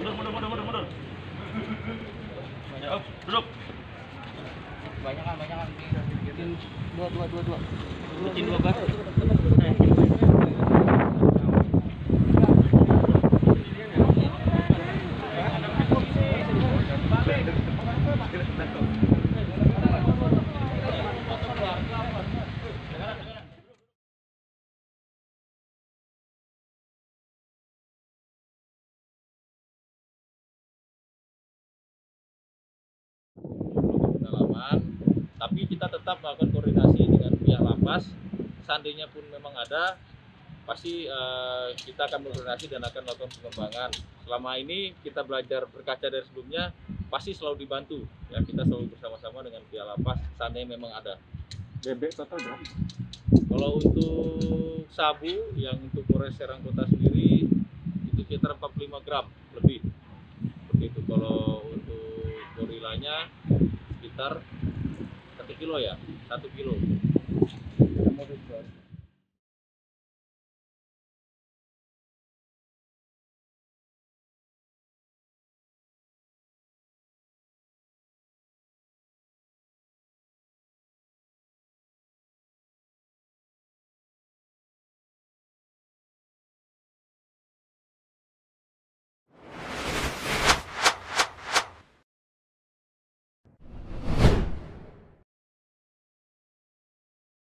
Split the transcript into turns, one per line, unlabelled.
mundur mundur mundur mundur mundur. Banyak duduk. Banyakan banyakan. Bikin dua dua dua dua.
Bikin dua bar.
Thank you. Tapi kita tetap melakukan koordinasi dengan pihak lapas. Seandainya pun memang ada pasti eh, kita akan berkoordinasi dan akan melakukan pengembangan. Selama ini kita belajar berkaca dari sebelumnya pasti selalu dibantu. Ya kita selalu bersama-sama dengan pihak lapas seandainya memang ada.
Bebek total berapa?
Kalau untuk sabu yang untuk Polres Serang Kota sendiri itu sekitar 45 gram lebih. Seperti itu. Kalau untuk gorilanya sekitar satu kilo ya? Satu kilo